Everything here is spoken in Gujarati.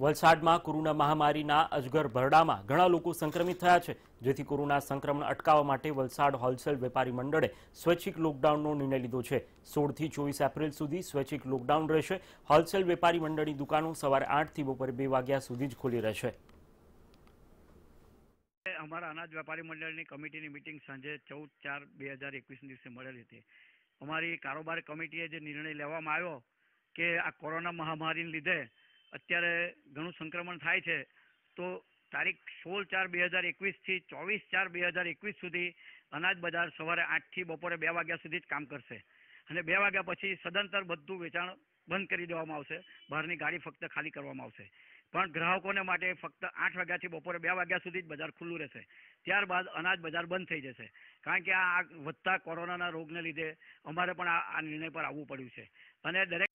વલસાડમાં કોરોના મહામારીના અજગર ભરડામાં ઘણા લોકો સંક્રમિત થયા છે. જેથી કોરોના સંક્રમણ અટકાવવા માટે વલસાડ હોલસેલ વેપારી મંડળે સ્વૈચ્છિક લોકડાઉનનો નિર્ણય લીધો છે. સોળથી ચોવીસ એપ્રિલ સુધી સ્વૈચ્છિક લોકડાઉન રહેશે. હોલસેલ વેપારી મંડળની દુકાનો સવારે આઠથી બપોરે બે વાગ્યા સુધી જ ખુલ્લી રહેશે. અમારા અનાજ વેપારી મંડળની કમિટીની મિટિંગ સાંજે ચૌદ ચાર બે હજાર એકવીસ દિવસે મળેલી હતી. અમારી કારોબાર કમિટીએ જે નિર્ણય લેવામાં આવ્યો કે આ કોરોના મહામારીને લીધે અત્યારે ઘણું સંક્રમણ થાય છે, તો તારીખ સોળ ચાર બે હજાર એકવીસથી ચોવીસ ચાર બે હજાર એકવીસ સુધી અનાજ બજાર સવારે આઠથી બપોરે બે વાગ્યા સુધી જ કામ કરશે. અને બે વાગ્યા પછી સદંતર બધું વેચાણ બંધ કરી દેવામાં આવશે. બહારની ગાડી ફક્ત ખાલી કરવામાં આવશે. પણ ગ્રાહકોને માટે ફક્ત આઠ વાગ્યાથી બપોરે બે વાગ્યા સુધી જ બજાર ખુલ્લું રહેશે. ત્યારબાદ અનાજ બજાર બંધ થઈ જશે. કારણ કે આ વધતા કોરોનાના રોગને લીધે અમારે પણ આ નિર્ણય પર આવવું પડ્યું છે. અને દરેક